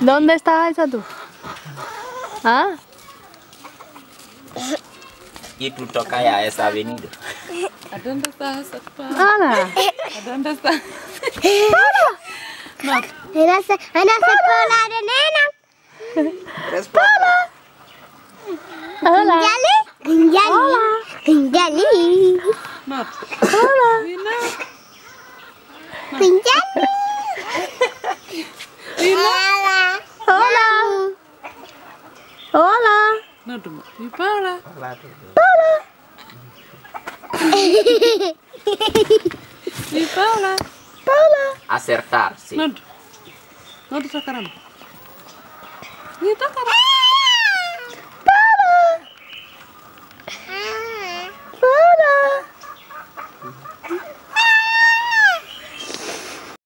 ¿Dónde está esa tú? ¿Ah? Y tú tocas ya esa avenida. ¿A dónde está esa. ¿A dónde está? No, Ana ana se pola de nena. Vina, No duma. Ni para. Para. Ni para. Para. Acertar, sim. No. No do tacaramba. Ni tacaramba.